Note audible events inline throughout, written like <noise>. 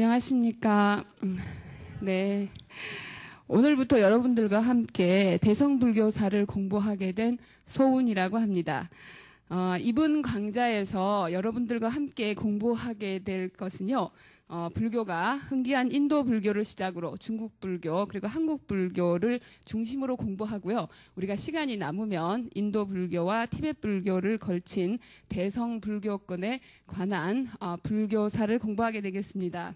안녕하십니까. 음, 네. 오늘부터 여러분들과 함께 대성불교사를 공부하게 된 소운이라고 합니다. 어, 이분 강좌에서 여러분들과 함께 공부하게 될 것은요, 어, 불교가 흥기한 인도 불교를 시작으로 중국 불교 그리고 한국 불교를 중심으로 공부하고요. 우리가 시간이 남으면 인도 불교와 티베트 불교를 걸친 대성 불교권에 관한 어, 불교사를 공부하게 되겠습니다.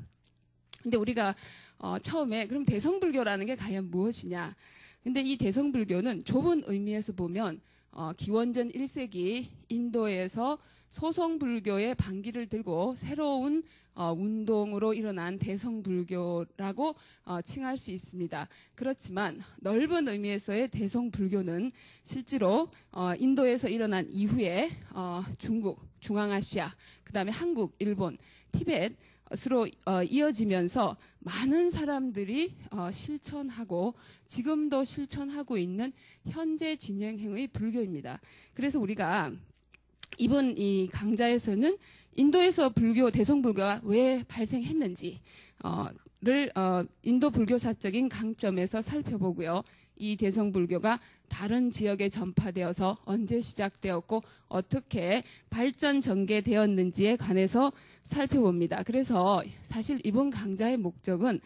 근데 우리가 어, 처음에 그럼 대성 불교라는 게 과연 무엇이냐? 근데 이 대성 불교는 좁은 의미에서 보면 어, 기원전 1세기 인도에서 소성 불교의 반기를 들고 새로운 어, 운동으로 일어난 대성 불교라고 어, 칭할 수 있습니다. 그렇지만 넓은 의미에서의 대성 불교는 실제로 어, 인도에서 일어난 이후에 어, 중국, 중앙아시아, 그 다음에 한국, 일본, 티벳 으로 어, 이어지면서 많은 사람들이 어, 실천하고 지금도 실천하고 있는 현재 진행형의 불교입니다. 그래서 우리가 이번 이 강좌에서는 인도에서 불교 대성 불교가 왜 발생했는지를 어, 인도 불교사적인 강점에서 살펴보고요. 이 대성 불교가 다른 지역에 전파되어서 언제 시작되었고 어떻게 발전 전개되었는지에 관해서 살펴봅니다. 그래서 사실 이번 강좌의 목적은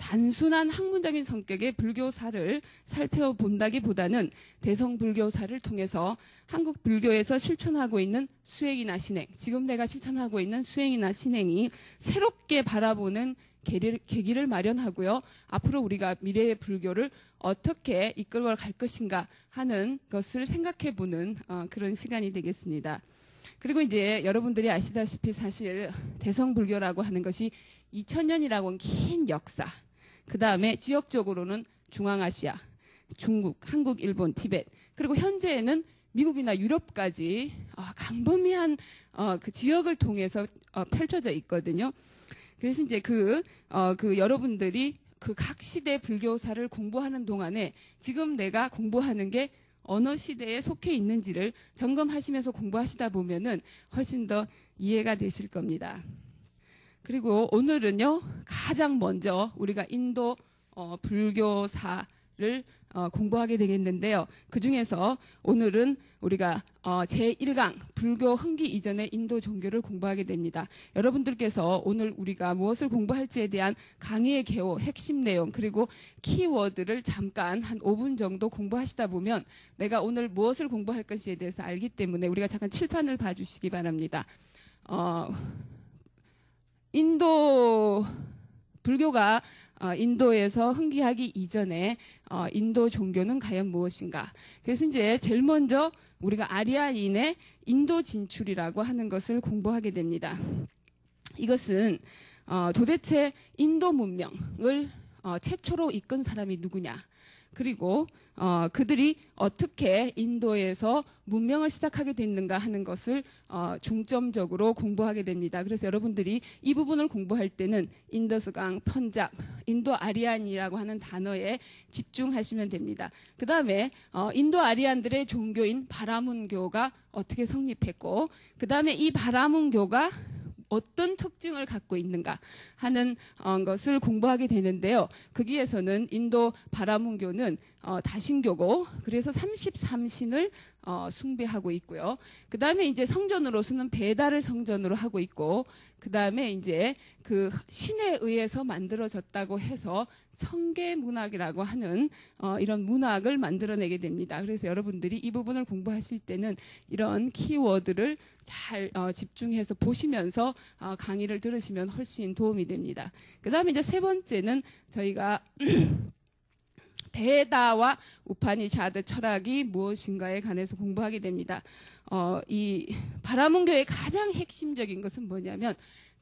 단순한 학문적인 성격의 불교사를 살펴본다기보다는 대성 불교사를 통해서 한국 불교에서 실천하고 있는 수행이나 신행, 지금 내가 실천하고 있는 수행이나 신행이 새롭게 바라보는 계기를 마련하고요. 앞으로 우리가 미래의 불교를 어떻게 이끌어 갈 것인가 하는 것을 생각해 보는 어, 그런 시간이 되겠습니다. 그리고 이제 여러분들이 아시다시피 사실 대성불교라고 하는 것이 2000년이라고 긴 역사, 그 다음에 지역적으로는 중앙아시아, 중국, 한국, 일본, 티벳, 그리고 현재에는 미국이나 유럽까지 어, 강범위한 어, 그 지역을 통해서 어, 펼쳐져 있거든요. 그래서 이제 그, 어, 그 여러분들이 그 각 시대 불교사를 공부하는 동안에 지금 내가 공부하는 게 어느 시대에 속해 있는지를 점검하시면서 공부하시다 보면은 훨씬 더 이해가 되실 겁니다. 그리고 오늘은요, 가장 먼저 우리가 인도 어, 불교사를 어, 공부하게 되겠는데요. 그 중에서 오늘은 우리가 어, 제1강 불교 흥기 이전의 인도 종교를 공부하게 됩니다. 여러분들께서 오늘 우리가 무엇을 공부할지에 대한 강의의 개요, 핵심 내용 그리고 키워드를 잠깐 한 5분 정도 공부하시다 보면 내가 오늘 무엇을 공부할 것에 대해서 알기 때문에 우리가 잠깐 칠판을 봐주시기 바랍니다. 어, 인도 불교가 어, 인도에서 흥기하기 이전에 어, 인도 종교는 과연 무엇인가? 그래서 이제 제일 먼저 우리가 아리아인의 인도 진출이라고 하는 것을 공부하게 됩니다. 이것은 어, 도대체 인도 문명을 어, 최초로 이끈 사람이 누구냐? 그리고 어, 그들이 어떻게 인도에서 문명을 시작하게 됐는가 하는 것을 어, 중점적으로 공부하게 됩니다. 그래서 여러분들이 이 부분을 공부할 때는 인더스강, 펀잡, 인도 아리안이라고 하는 단어에 집중하시면 됩니다. 그 다음에 어, 인도 아리안들의 종교인 바라문교가 어떻게 성립했고, 그 다음에 이 바라문교가 어떤 특징을 갖고 있는가 하는 어, 것을 공부하게 되는데요. 거기에서는 인도 바라문교는 어, 다신교고 그래서 33신을 어, 숭배하고 있고요. 그 다음에 이제 성전으로서는 배달을 성전으로 하고 있고 그 다음에 이제 그 신에 의해서 만들어졌다고 해서 청계 문학이라고 하는 어, 이런 문학을 만들어내게 됩니다. 그래서 여러분들이 이 부분을 공부하실 때는 이런 키워드를 잘 어, 집중해서 보시면서 어, 강의를 들으시면 훨씬 도움이 됩니다. 그 다음에 이제 세 번째는 저희가 <clears throat> 베다와 우파니샤드 철학이 무엇인가에 관해서 공부하게 됩니다. 어, 이 바라문교의 가장 핵심적인 것은 뭐냐면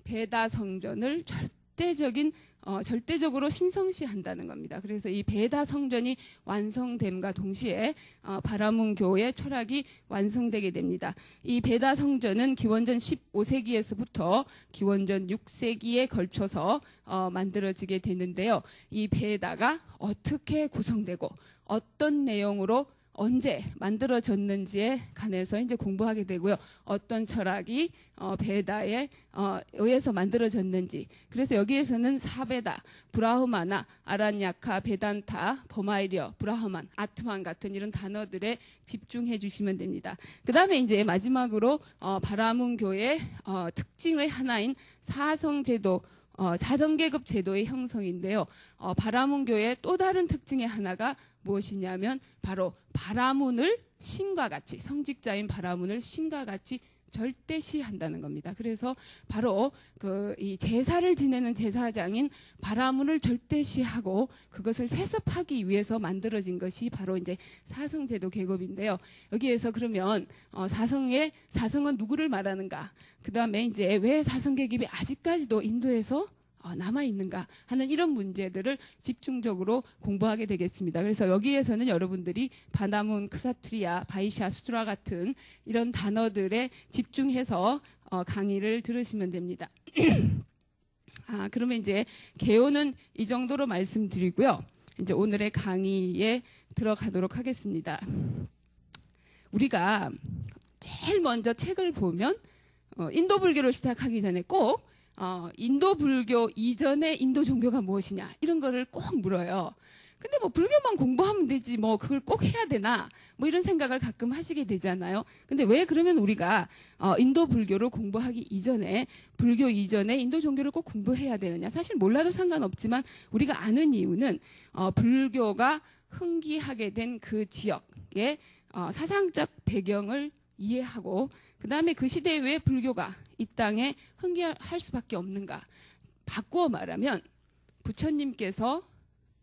베다 성전을 절대적인 어, 절대적으로 신성시한다는 겁니다. 그래서 이 베다 성전이 완성됨과 동시에 어, 바라문 교의 철학이 완성되게 됩니다. 이 베다 성전은 기원전 15세기에서부터 기원전 6세기에 걸쳐서 어, 만들어지게 되는데요. 이 베다가 어떻게 구성되고 어떤 내용으로 언제 만들어졌는지에 관해서 이제 공부하게 되고요. 어떤 철학이 어, 베다에 어, 의해서 만들어졌는지. 그래서 여기에서는 사베다, 브라흐마나, 아란야카, 베단타, 범아일여, 브라흐만, 아트만 같은 이런 단어들에 집중해 주시면 됩니다. 그 다음에 이제 마지막으로 어, 바라문교의 어, 특징의 하나인 사성제도 어, 사성계급 제도의 형성인데요. 어, 바라문교의 또 다른 특징의 하나가 무엇이냐면 바로 바라문을 신과 같이 성직자인 바라문을 신과 같이 절대시한다는 겁니다. 그래서 바로 그 이 제사를 지내는 제사장인 바라문을 절대시하고 그것을 세습하기 위해서 만들어진 것이 바로 이제 사성제도 계급인데요. 여기에서 그러면 어 사성의 사성은 누구를 말하는가? 그 다음에 이제 왜 사성 계급이 아직까지도 인도에서 어, 남아 있는가 하는 이런 문제들을 집중적으로 공부하게 되겠습니다. 그래서 여기에서는 여러분들이 바나문, 크사트리아, 바이샤, 수트라 같은 이런 단어들에 집중해서 어, 강의를 들으시면 됩니다. <clears throat> 아, 그러면 이제 개요는 이 정도로 말씀드리고요. 이제 오늘의 강의에 들어가도록 하겠습니다. 우리가 제일 먼저 책을 보면 어, 인도 불교를 시작하기 전에 꼭 어, 인도 불교 이전의 인도 종교가 무엇이냐 이런 거를 꼭 물어요. 근데 뭐 불교만 공부하면 되지 뭐 그걸 꼭 해야 되나 뭐 이런 생각을 가끔 하시게 되잖아요. 근데 왜 그러면 우리가 어, 인도 불교를 공부하기 이전에 불교 이전에 인도 종교를 꼭 공부해야 되느냐? 사실 몰라도 상관없지만 우리가 아는 이유는 어, 불교가 흥기하게 된 그 지역의 어, 사상적 배경을 이해하고 그 다음에 그 시대에 왜 불교가 이 땅에 흥기할 수밖에 없는가? 바꾸어 말하면 부처님께서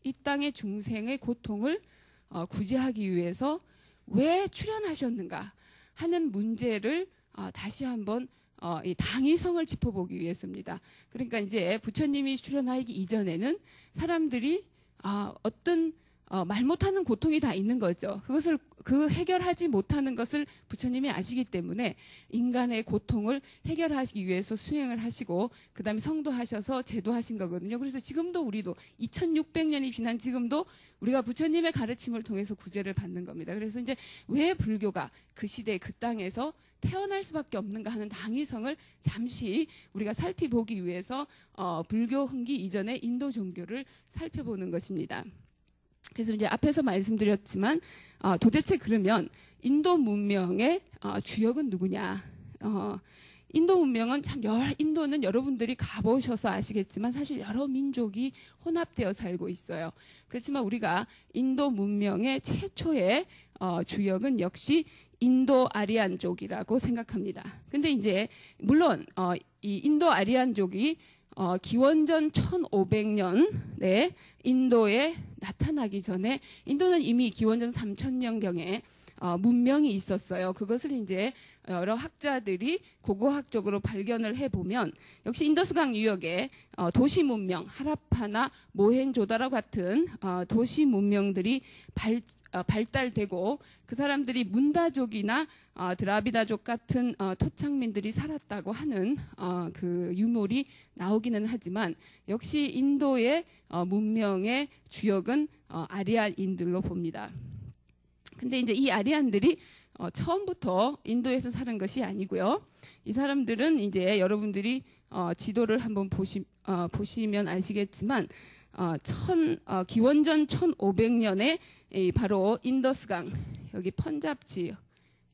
이 땅의 중생의 고통을 어, 구제하기 위해서 왜 출연하셨는가 하는 문제를 어, 다시 한번 어, 이 당위성을 짚어보기 위해서입니다. 그러니까 이제 부처님이 출연하기 이전에는 사람들이 아, 어떤 어, 말 못하는 고통이 다 있는 거죠. 그것을 그 해결하지 못하는 것을 부처님이 아시기 때문에 인간의 고통을 해결하기 위해서 수행을 하시고 그다음에 성도하셔서 제도하신 거거든요. 그래서 지금도 우리도 2600년이 지난 지금도 우리가 부처님의 가르침을 통해서 구제를 받는 겁니다. 그래서 이제 왜 불교가 그 시대 그 땅에서 태어날 수밖에 없는가 하는 당위성을 잠시 우리가 살펴보기 위해서 어, 불교 흥기 이전의 인도 종교를 살펴보는 것입니다. 그래서 이제 앞에서 말씀드렸지만 어, 도대체 그러면 인도 문명의 어, 주역은 누구냐? 어, 인도 문명은 참 여러, 인도는 여러분들이 가보셔서 아시겠지만 사실 여러 민족이 혼합되어 살고 있어요. 그렇지만 우리가 인도 문명의 최초의 어, 주역은 역시 인도 아리안족이라고 생각합니다. 근데 이제 물론 어, 이 인도 아리안족이 어, 기원전 1500년에 인도에 나타나기 전에 인도는 이미 기원전 3000년경에 어, 문명이 있었어요. 그것을 이제 여러 학자들이 고고학적으로 발견을 해보면 역시 인더스강 유역의 어, 도시 문명, 하라파나 모헨조다라 같은 어, 도시 문명들이 발, 어, 발달되고 그 사람들이 문다족이나 어, 드라비다족 같은 어, 토착민들이 살았다고 하는 어, 그 유물이 나오기는 하지만 역시 인도의 어, 문명의 주역은 어, 아리안인들로 봅니다. 근데 이제 이 아리안들이 어, 처음부터 인도에서 사는 것이 아니고요. 이 사람들은 이제 여러분들이 어, 지도를 한번 보시, 어, 보시면 아시겠지만 어, 천, 어, 기원전 1500년에 이 바로 인더스강 여기 펀잡 지역,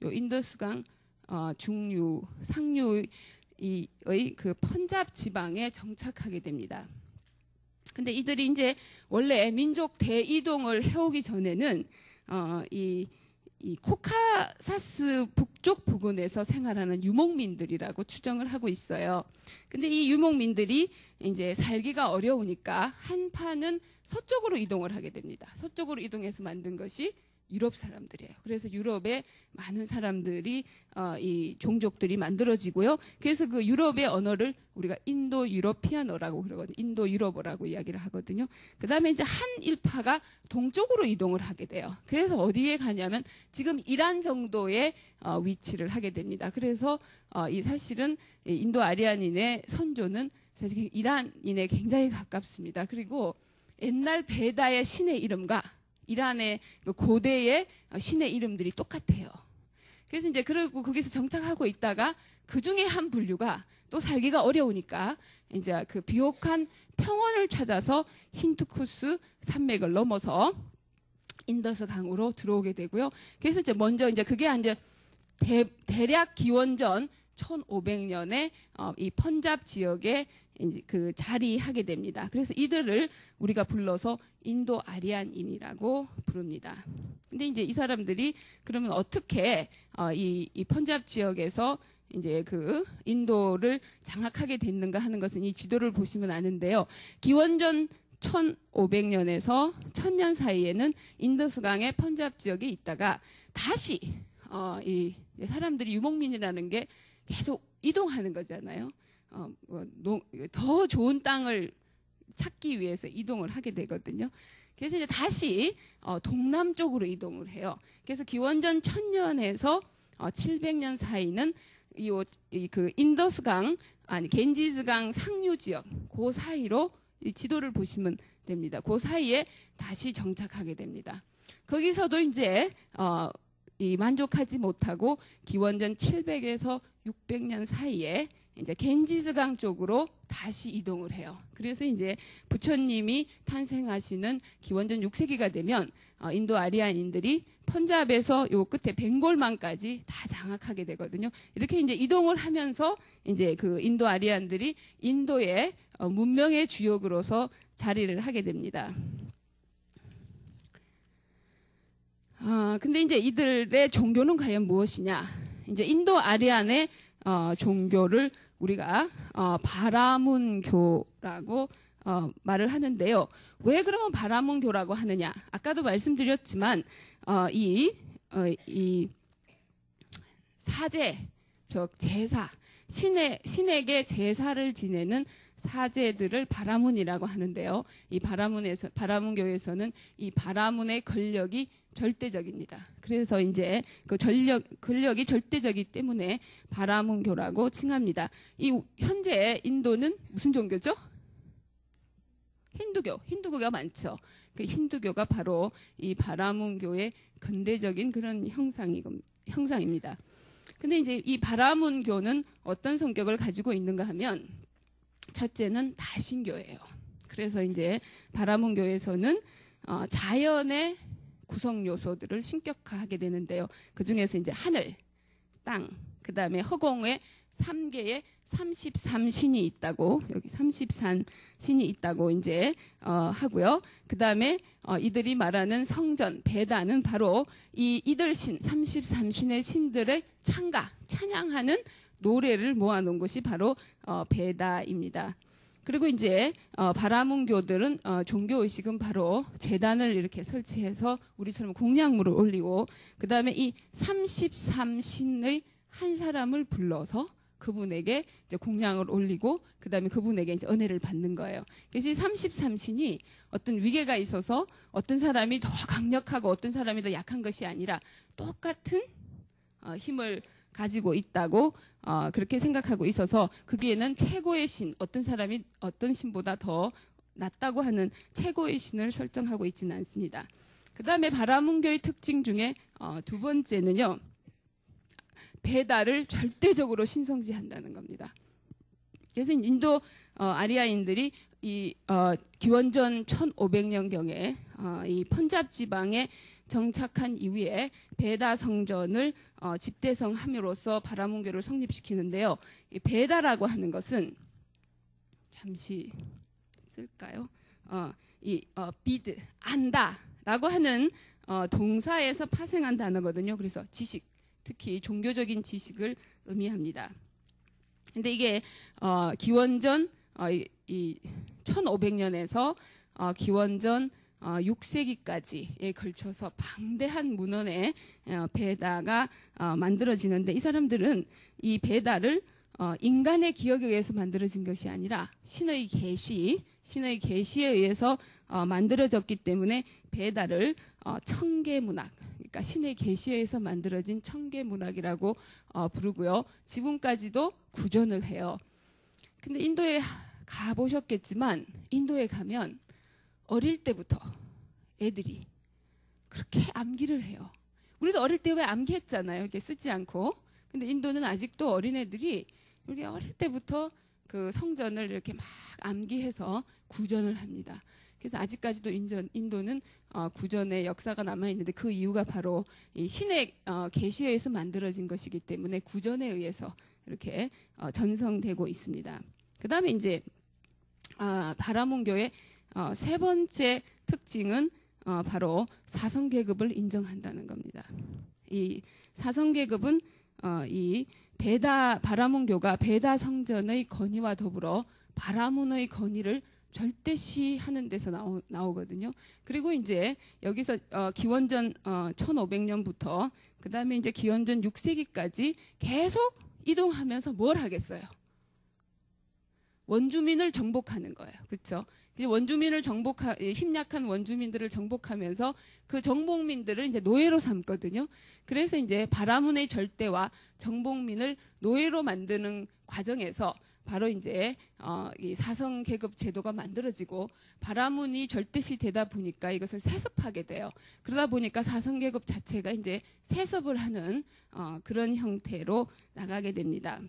요 인더스강 어, 중류, 상류의 그 펀잡 지방에 정착하게 됩니다. 근데 이들이 이제 원래 민족 대이동을 해오기 전에는 어, 이, 이 코카사스 북쪽 부근에서 생활하는 유목민들이라고 추정을 하고 있어요. 근데 이 유목민들이 이제 살기가 어려우니까 한 파는 서쪽으로 이동을 하게 됩니다. 서쪽으로 이동해서 만든 것이 유럽 사람들이에요. 그래서 유럽에 많은 사람들이 어, 이 종족들이 만들어지고요. 그래서 그 유럽의 언어를 우리가 인도 유러피아어라고 그러거든요. 인도 유럽어라고 이야기를 하거든요. 그다음에 이제 한 일파가 동쪽으로 이동을 하게 돼요. 그래서 어디에 가냐면 지금 이란 정도의 어, 위치를 하게 됩니다. 그래서 어, 이 사실은 인도 아리안인의 선조는 사실 이란인에 굉장히 가깝습니다. 그리고 옛날 베다의 신의 이름과 이란의 그 고대의 신의 이름들이 똑같아요. 그래서 이제 그러고 거기서 정착하고 있다가 그 중에 한 부류가 또 살기가 어려우니까 이제 그 비옥한 평원을 찾아서 힌두쿠스 산맥을 넘어서 인더스 강으로 들어오게 되고요. 그래서 이제 먼저 이제 그게 이제 대, 대략 기원전 1500년에 어, 이 펀잡 이제 그 자리하게 됩니다. 그래서 이들을 우리가 불러서 인도 아리안인이라고 부릅니다. 근데 이제 이 사람들이 그러면 어떻게 어, 이, 이 펀잡 지역에서 이제 그 인도를 장악하게 됐는가 하는 것은 이 지도를 보시면 아는데요. 기원전 1500년에서 1000년 사이에는 인더스강의 펀잡 지역에 있다가 다시 어, 이 사람들이 유목민이라는 게 계속 이동하는 거잖아요. 어, 뭐, 노, 더 좋은 땅을 찾기 위해서 이동을 하게 되거든요. 그래서 이제 다시 어, 동남쪽으로 이동을 해요. 그래서 기원전 1000년에서 어, 700년 사이는 이, 이, 그 인더스강 아니 겐지즈강 상류 지역 그 사이로 이 지도를 보시면 됩니다. 그 사이에 다시 정착하게 됩니다. 거기서도 이제 어, 이 만족하지 못하고 기원전 700에서 600년 사이에 이제 겐지즈강 쪽으로 다시 이동을 해요. 그래서 이제 부처님이 탄생하시는 기원전 6세기가 되면 어, 인도 아리안인들이 펀잡에서 요 끝에 벵골만까지 다 장악하게 되거든요. 이렇게 이제 이동을 하면서 이제 그 인도 아리안들이 인도의 어, 문명의 주역으로서 자리를 하게 됩니다. 아, 근데 이제 이들의 종교는 과연 무엇이냐? 이제 인도 아리안의 어, 종교를 우리가 어, 바라문교라고 어, 말을 하는데요. 왜 그러면 바라문교라고 하느냐? 아까도 말씀드렸지만 어, 이, 어, 이 사제, 즉 제사, 신의, 신에게 제사를 지내는 사제들을 바라문이라고 하는데요. 이 바라문에서 바라문교에서는 이 바라문의 권력이 절대적입니다. 그래서 이제 그 전력 권력이 절대적이기 때문에 바라문교라고 칭합니다. 이 현재 인도는 무슨 종교죠? 힌두교, 힌두교가 많죠. 그 힌두교가 바로 이 바라문교의 근대적인 그런 형상이, 형상입니다. 근데 이제 이 바라문교는 어떤 성격을 가지고 있는가 하면 첫째는 다신교예요. 그래서 이제 바라문교에서는 어, 자연의 구성 요소들을 신격화하게 되는데요. 그 중에서 이제 하늘, 땅, 그 다음에 허공에 3개의 33신이 있다고 여기 33신이 있다고 이제 어, 하고요. 그 다음에 어, 이들이 말하는 성전 배다는 바로 이 이들 신 33신의 신들의 창가 찬양하는 노래를 모아놓은 것이 바로 어, 배다입니다. 그리고 이제 어, 바라문교들은 어, 종교 의식은 바로 재단을 이렇게 설치해서 우리처럼 공양물을 올리고 그 다음에 이 33신의 한 사람을 불러서 그분에게 이제 공양을 올리고 그 다음에 그분에게 이제 은혜를 받는 거예요. 그래서 이 33신이 어떤 위계가 있어서 어떤 사람이 더 강력하고 어떤 사람이 더 약한 것이 아니라 똑같은 어, 힘을 가지고 있다고 어, 그렇게 생각하고 있어서 거기에는 최고의 신 어떤 사람이 어떤 신보다 더 낫다고 하는 최고의 신을 설정하고 있지는 않습니다. 그 다음에 바라문교의 특징 중에 어, 두 번째는요. 배달을 절대적으로 신성시한다는 겁니다. 그래서 인도 어, 아리아인들이 이 어, 기원전 1500년경에 어, 이 펀잡 지방에 정착한 이후에 베다 성전을 어, 집대성 함으로써 바라문교를 성립시키는데요. 이 베다라고 하는 것은 잠시 쓸까요? 어, 이 어, 비드 안다라고 하는 어, 동사에서 파생한 단어거든요. 그래서 지식 특히 종교적인 지식을 의미합니다. 근데 이게 어, 기원전 어, 이, 이 1500년에서 어, 기원전 어, 6세기까지에 걸쳐서 방대한 문헌의 어, 베다가 어, 만들어지는데 이 사람들은 이 베다를 어, 인간의 기억에 의해서 만들어진 것이 아니라 신의 계시, 신의 계시에 의해서 어, 만들어졌기 때문에 베다를 어, 청계 문학, 그러니까 신의 계시에서 만들어진 청계 문학이라고 어, 부르고요. 지금까지도 구전을 해요. 근데 인도에 가 보셨겠지만 인도에 가면 어릴 때부터 애들이 그렇게 암기를 해요. 우리도 어릴 때 왜 암기했잖아요. 이렇게 쓰지 않고. 근데 인도는 아직도 어린애들이 이렇게 어릴 때부터 그 성전을 이렇게 막 암기해서 구전을 합니다. 그래서 아직까지도 인전, 인도는 어, 구전의 역사가 남아 있는데 그 이유가 바로 이 신의 어, 계시에서 만들어진 것이기 때문에 구전에 의해서 이렇게 어, 전성되고 있습니다. 그 다음에 이제 아, 바라문교의 어, 세 번째 특징은 어, 바로 사성 계급을 인정한다는 겁니다. 이 사성 계급은 어, 이 베다 바라문교가 베다 성전의 건의와 더불어 바라문의 건의를 절대시 하는 데서 나오, 나오거든요. 그리고 이제 여기서 어, 기원전 어, 1500년부터 그 다음에 이제 기원전 6세기까지 계속 이동하면서 뭘 하겠어요? 원주민을 정복하는 거예요. 그렇죠? 원주민을 정복하 힘약한 원주민들을 정복하면서 그 정복민들을 이제 노예로 삼거든요. 그래서 이제 바라문의 절대와 정복민을 노예로 만드는 과정에서 바로 이제 어, 이 사성 계급 제도가 만들어지고 바라문이 절대시 되다 보니까 이것을 세습하게 돼요. 그러다 보니까 사성 계급 자체가 이제 세습을 하는 어, 그런 형태로 나가게 됩니다.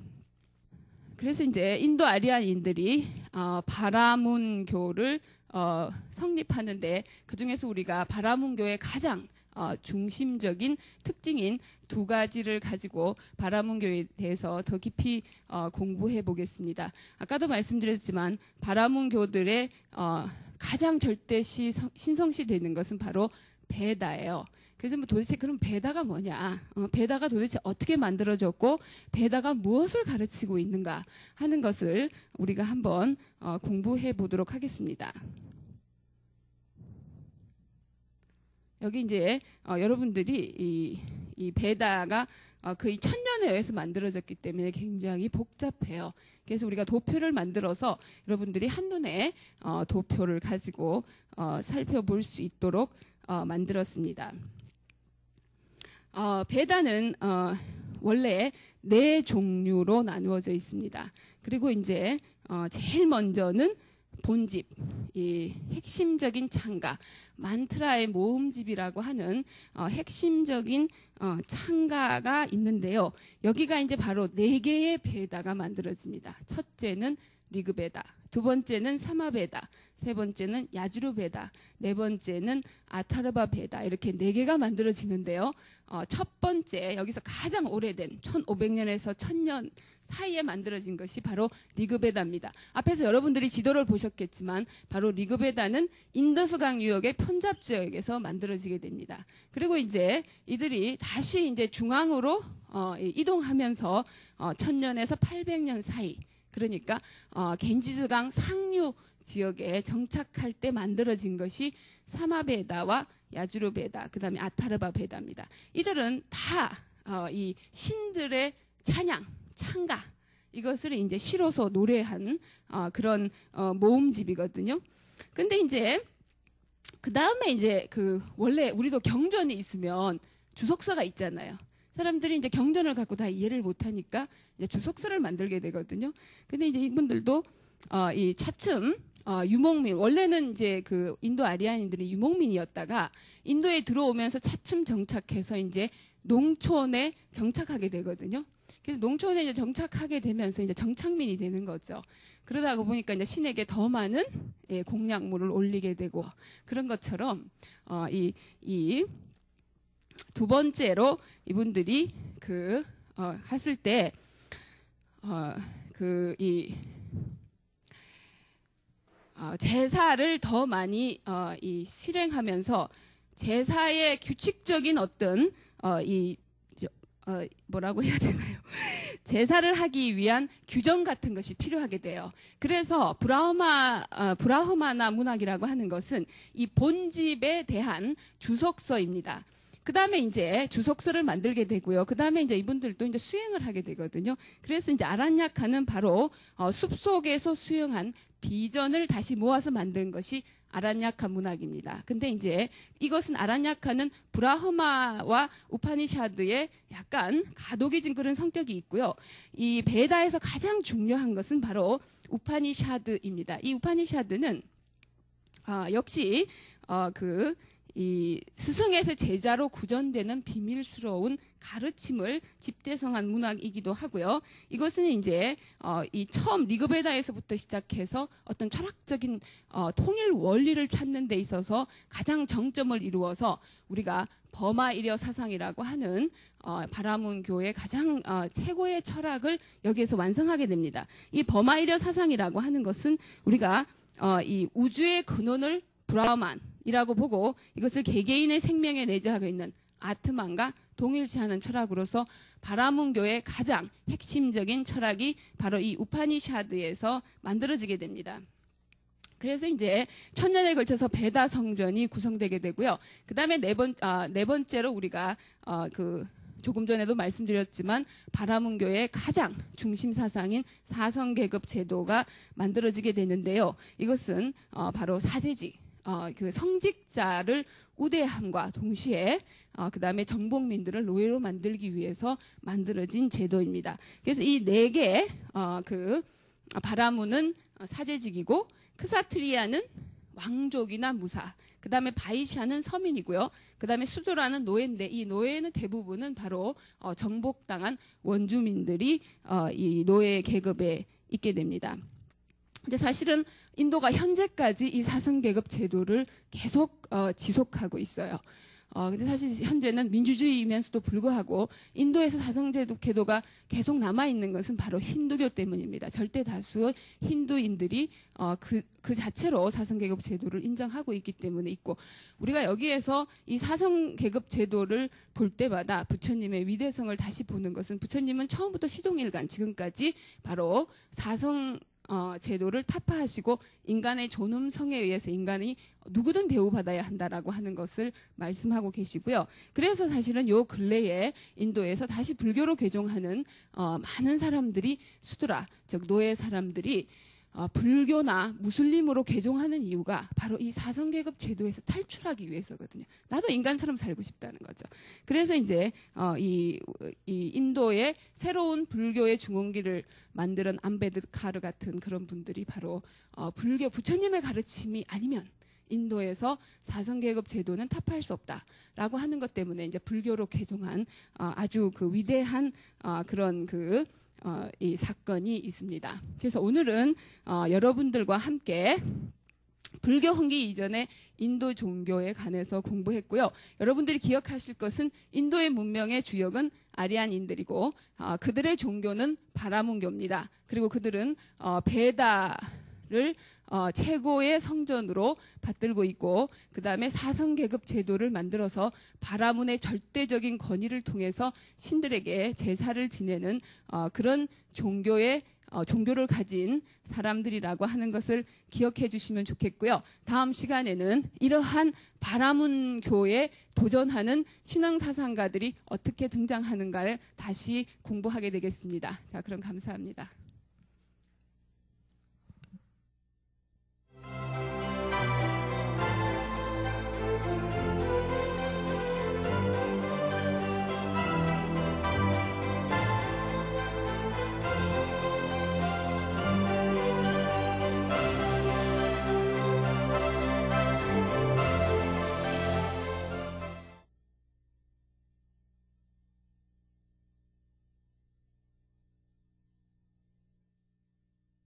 그래서 이제 인도 아리안인들이 어, 바라문교를 어, 성립하는데 그 중에서 우리가 바라문교의 가장 어, 중심적인 특징인 두 가지를 가지고 바라문교에 대해서 더 깊이 어, 공부해 보겠습니다. 아까도 말씀드렸지만 바라문교들의 어, 가장 절대시 신성시 되는 것은 바로 베다예요. 그래서 뭐 도대체 그럼 베다가 뭐냐? 어, 베다가 도대체 어떻게 만들어졌고 베다가 무엇을 가르치고 있는가 하는 것을 우리가 한번 어, 공부해 보도록 하겠습니다. 여기 이제 어, 여러분들이 이, 이 베다가 어, 거의 천년에 의해서 만들어졌기 때문에 굉장히 복잡해요. 그래서 우리가 도표를 만들어서 여러분들이 한눈에 어, 도표를 가지고 어, 살펴볼 수 있도록 어, 만들었습니다. 어, 배단은 어, 원래 네 종류로 나누어져 있습니다. 그리고 이제 어, 제일 먼저는 본집, 이 핵심적인 창가, 만트라의 모음집이라고 하는 어, 핵심적인 어, 창가가 있는데요. 여기가 이제 바로 네 개의 베다가 만들어집니다. 첫째는 리그베다, 두 번째는 사마베다, 세 번째는 야주르베다, 네 번째는 아타르바베다 이렇게 네 개가 만들어지는데요. 어, 첫 번째 여기서 가장 오래된 1500년에서 1000년 사이에 만들어진 것이 바로 리그베다입니다. 앞에서 여러분들이 지도를 보셨겠지만 바로 리그베다는 인더스강 유역의 편잡 지역에서 만들어지게 됩니다. 그리고 이제 이들이 다시 이제 중앙으로 어, 이동하면서 어, 1000년에서 800년 사이 그러니까 어, 겐지스강 상류 지역에 정착할 때 만들어진 것이 사마베다와 야주르베다, 그 다음에 아타르바베다입니다. 이들은 다이 어, 신들의 찬양, 창가 이것을 이제 실어서 노래한 어, 그런 어, 모음집이거든요. 근데 이제 그 다음에 이제 그 원래 우리도 경전이 있으면 주석서가 있잖아요. 사람들이 이제 경전을 갖고 다 이해를 못하니까 이제 주석서를 만들게 되거든요. 근데 이제 이분들도 어, 이 차츰 어, 유목민 원래는 이제 그 인도 아리안인들이 유목민이었다가 인도에 들어오면서 차츰 정착해서 이제 농촌에 정착하게 되거든요. 그래서 농촌에 이제 정착하게 되면서 이제 정착민이 되는 거죠. 그러다가 보니까 이제 신에게 더 많은 예, 공약물을 올리게 되고 그런 것처럼 어, 이 이 두 번째로 이분들이 그 어, 했을 때 어, 그이 어, 제사를 더 많이 어, 이 실행하면서 제사의 규칙적인 어떤 어, 이 어, 뭐라고 해야 되나요? <laughs> 제사를 하기 위한 규정 같은 것이 필요하게 돼요. 그래서 브라흐마, 어, 브라흐마나 문학이라고 하는 것은 이 본집에 대한 주석서입니다. 그 다음에 이제 주석서를 만들게 되고요. 그 다음에 이제 이분들도 이제 수행을 하게 되거든요. 그래서 이제 아란야카는 바로 어, 숲 속에서 수행한 비전을 다시 모아서 만든 것이 아란야카 문학입니다. 근데 이제 이것은 아란야카는 브라흐마와 우파니샤드의 약간 가독해진 그런 성격이 있고요. 이 베다에서 가장 중요한 것은 바로 우파니샤드입니다. 이 우파니샤드는 어, 역시 어, 그 이 스승에서 제자로 구전되는 비밀스러운 가르침을 집대성한 문학이기도 하고요. 이것은 이제 어, 이 처음 리그베다에서부터 시작해서 어떤 철학적인 어, 통일 원리를 찾는 데 있어서 가장 정점을 이루어서 우리가 버마이려 사상이라고 하는 어, 바라문 교의 가장 어, 최고의 철학을 여기에서 완성하게 됩니다. 이 버마이려 사상이라고 하는 것은 우리가 어, 이 우주의 근원을 브라만 이라고 보고 이것을 개개인의 생명에 내재하고 있는 아트만과 동일시하는 철학으로서 바라문교의 가장 핵심적인 철학이 바로 이 우파니샤드에서 만들어지게 됩니다. 그래서 이제 천년에 걸쳐서 베다 성전이 구성되게 되고요. 그 다음에 네, 번, 아, 네 번째로 우리가 어, 그 조금 전에도 말씀드렸지만 바라문교의 가장 중심 사상인 사성계급 제도가 만들어지게 되는데요. 이것은 어, 바로 사제직, 어, 그 성직자를 우대함과 동시에 어, 그 다음에 정복민들을 노예로 만들기 위해서 만들어진 제도입니다. 그래서 이 네 개, 어, 그, 바라문은 사제직이고, 크사트리아는 왕족이나 무사, 그 다음에 바이샤는 서민이고요. 그 다음에 수도라는 노예인데 이 노예는 대부분은 바로 어, 정복당한 원주민들이 어, 이 노예 계급에 있게 됩니다. 근데 사실은 인도가 현재까지 이 사성계급 제도를 계속 어, 지속하고 있어요. 어, 근데 사실 현재는 민주주의이면서도 불구하고 인도에서 사성제도 제도가 계속 남아있는 것은 바로 힌두교 때문입니다. 절대 다수 힌두인들이 어, 그, 그 자체로 사성계급 제도를 인정하고 있기 때문에 있고 우리가 여기에서 이 사성계급 제도를 볼 때마다 부처님의 위대성을 다시 보는 것은 부처님은 처음부터 시종일관 지금까지 바로 사성 어, 제도를 타파하시고 인간의 존엄성에 의해서 인간이 누구든 대우받아야 한다라고 하는 것을 말씀하고 계시고요. 그래서 사실은 요 근래에 인도에서 다시 불교로 개종하는 어, 많은 사람들이 수드라 즉 노예 사람들이 어, 불교나 무슬림으로 개종하는 이유가 바로 이 사성계급 제도에서 탈출하기 위해서거든요. 나도 인간처럼 살고 싶다는 거죠. 그래서 이제 어, 이, 이 인도의 새로운 불교의 중흥기를 만드는 암베드카르 같은 그런 분들이 바로 어, 불교 부처님의 가르침이 아니면 인도에서 사성계급 제도는 타파할 수 없다라고 하는 것 때문에 이제 불교로 개종한 어, 아주 그 위대한 어, 그런 그 어, 이 사건이 있습니다. 그래서 오늘은 어, 여러분들과 함께 불교 흥기 이전에 인도 종교에 관해서 공부했고요. 여러분들이 기억하실 것은 인도의 문명의 주역은 아리안인들이고 어, 그들의 종교는 바라문교입니다. 그리고 그들은 어, 베다를 어, 최고의 성전으로 받들고 있고 그 다음에 사성 계급 제도를 만들어서 바라문의 절대적인 권위를 통해서 신들에게 제사를 지내는 어, 그런 종교의 어, 종교를 가진 사람들이라고 하는 것을 기억해 주시면 좋겠고요. 다음 시간에는 이러한 바라문 교에 도전하는 신앙 사상가들이 어떻게 등장하는가를 다시 공부하게 되겠습니다. 자, 그럼 감사합니다.